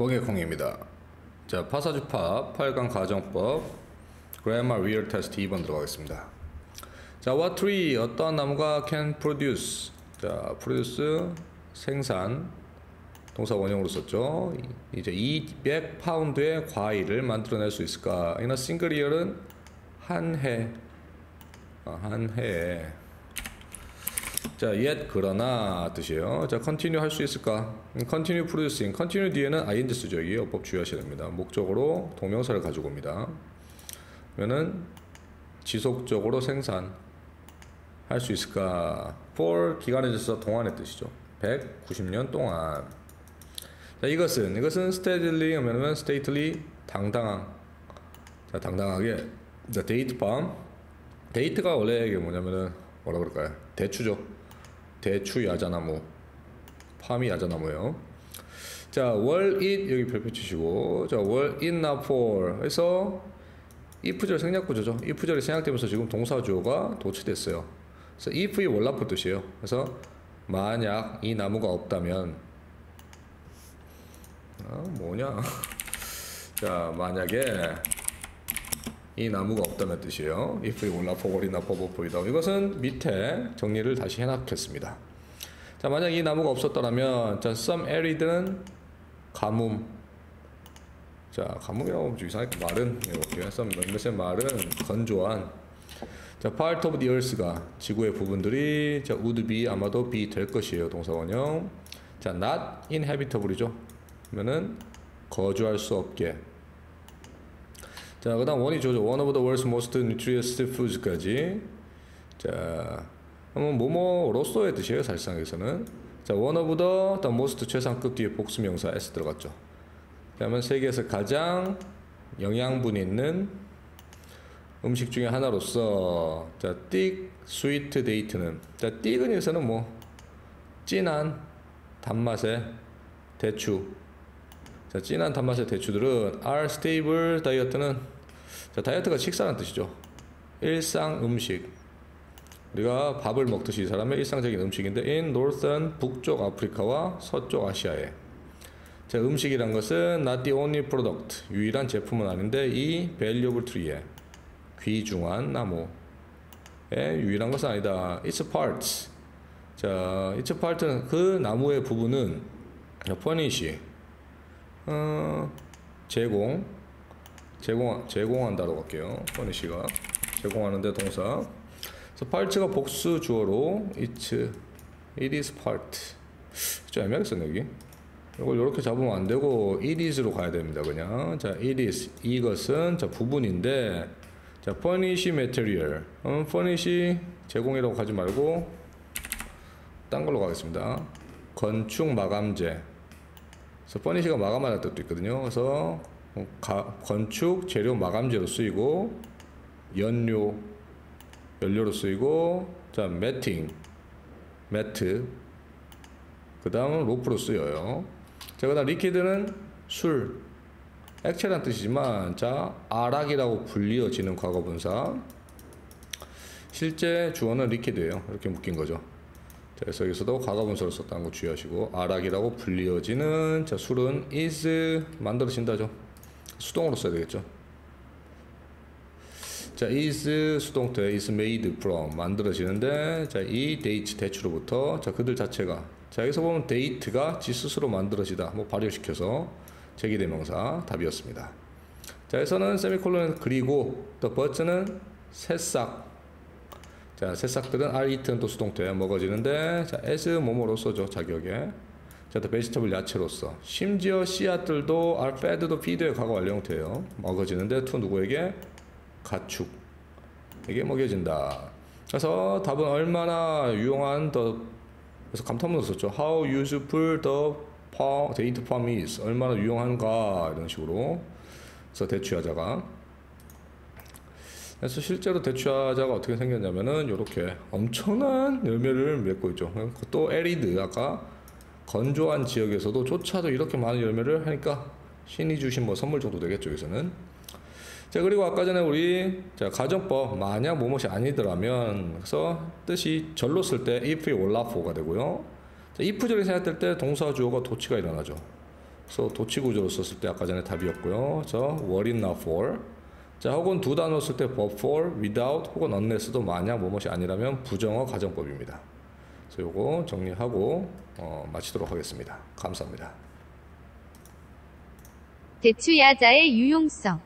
번개콩입니다. 자, 파사쥬 팝 8강 가정법 grammar real test 2번 들어가겠습니다. 자, what tree 어떤 나무가 can produce 자, produce 생산 동사 원형으로 썼죠. 이제 200파운드의 과일을 만들어낼 수 있을까? in a single year는 한 해. 아, 한 해에 자, yet 그러나 뜻이에요. 자, continue 할 수 있을까? continue producing. continue 뒤에는 ing 쓰죠. 이 어법 주의하셔야 됩니다. 목적으로 동명사를 가지고 옵니다. 그러면은 지속적으로 생산 할 수 있을까? for 기간에 있어서 동안의 뜻이죠. 190년 동안. 자, 이것은 이것은 steadily 하면은 stately 당당한. 자, 당당하게. 자, 데이트 팜. 데이트가 원래 이게 뭐냐면은 뭐라 그럴까요? 대추죠. 대추 야자나무 파미 야자나무예요 자, 월 it 여기 별표 치시고 자, 월 it not for 그래서 if절 생략 구조죠. if절이 생략되면서 지금 동사 주어가 도치됐어요. 그래서 if이 월라프 뜻이에요. 그래서 만약 이 나무가 없다면 아, 뭐냐? 자, 만약에 이 나무가 없다는 뜻이에요. if 월이나 for 보이다. 이것은 밑에 정리를 다시 해놨겠습니다. 자, 만약 이 나무가 없었더라면, 자, some arid는 가뭄. 자, 가뭄이라고 하면 좀 이상하게 말은 이렇게 some 몇몇의 말은 건조한. 자, part of the earth가 지구의 부분들이 자, would be 아마도 be 될 것이에요. 동사원형. 자, not inhabitable이죠. 그러면은 거주할 수 없게. 자, 그 다음 원이 조죠. One of the world's most nutritious foods까지. 자, 그러면 뭐뭐로서의 뜻이에요. 사실상에서는. 자, one of the, the most 최상급 뒤에 복수명사 s 들어갔죠. 그러면 세계에서 가장 영양분 있는 음식 중에 하나로서 자, thick, sweet date는 자, thick은 여기서는 뭐 진한 단맛의 대추 자, 진한 단맛의 대추들은 are stable 다이어트는 자, 다이어트가 식사라는 뜻이죠. 일상 음식. 우리가 밥을 먹듯이 이 사람의 일상적인 음식인데 in northern 북쪽 아프리카와 서쪽 아시아에 자, 음식이란 것은 not the only product 유일한 제품은 아닌데 이 valuable tree에 귀중한 나무의 유일한 것은 아니다. its parts 자, its part는 그 나무의 부분은 furnish 어, 제공 제공 제공한다고 할게요. 퍼니시가 제공하는데 동사. 그래서 part가 복수 주어로 it's it is part. 좀 애매하게 썼네 여기. 이걸 이렇게 잡으면 안 되고 it is로 가야 됩니다. 그냥 자 it is 이것은 자 부분인데 자 furnish material. 음, furnish 제공이라고 가지 말고 딴 걸로 가겠습니다. 건축 마감재. 그래서 퍼니시가 마감하는 뜻도 있거든요. 그래서 가, 건축 재료 마감재로 쓰이고 연료 연료로 쓰이고 자 매팅 매트 그 다음은 로프로 쓰여요. 자 그다음 리퀴드는 술 액체란 뜻이지만 자 아락이라고 불리어지는 과거분사 실제 주어는 리퀴드예요. 이렇게 묶인 거죠. 자, 여기서도 과거분사로 썼다는 거 주의하시고 아락이라고 불리어지는 자 술은 is 만들어진다죠. 수동으로 써야 되겠죠. 자, is 수동태 is made from 만들어지는데 자, 이 date 대추로부터 자, 그들 자체가 자, 여기서 보면 date가 지 스스로 만들어지다. 뭐 발효시켜서 제기대명사 답이었습니다. 자, 여기서는 세미콜론 그리고 또 but는 새싹 자, 새싹들은 are eaten 또 수동태 먹어지는데 자, as 써죠. 자격에. 자, 또 베지터블 야채로서 심지어 씨앗들도 are fed도 feed의 과거 완료 형태예요. 먹어지는데 to 누구에게? 가축. 에게 먹여진다. 그래서 답은 얼마나 유용한 더 그래서 감탄문을 썼죠. How useful the date palm is. 얼마나 유용한가 이런 식으로. 그래서 대추야자가 그래서 실제로 대추야자가 어떻게 생겼냐면은 이렇게 엄청난 열매를 맺고 있죠. 또 에리드 아까 건조한 지역에서도 조차도 이렇게 많은 열매를 하니까 신이 주신 뭐 선물 정도 되겠죠, 여기서는. 자, 그리고 아까 전에 우리 자, 가정법 만약 뭐뭇이 아니더라면 그래서 뜻이 절로 쓸 때 if 올라포가 되고요. 자, if 절이 생각될 때 동사 주어가 도치가 일어나죠. 그래서 도치 구조로 썼을 때 아까 전에 답이었고요. 저 worry not for. 자, 혹은 두 단어 쓸 때 but for, without 혹은 unless도 만약 뭐뭇이 아니라면 부정어 가정법입니다. 그래서 요거 정리하고 어, 마치도록 하겠습니다. 감사합니다. 대추야자의 유용성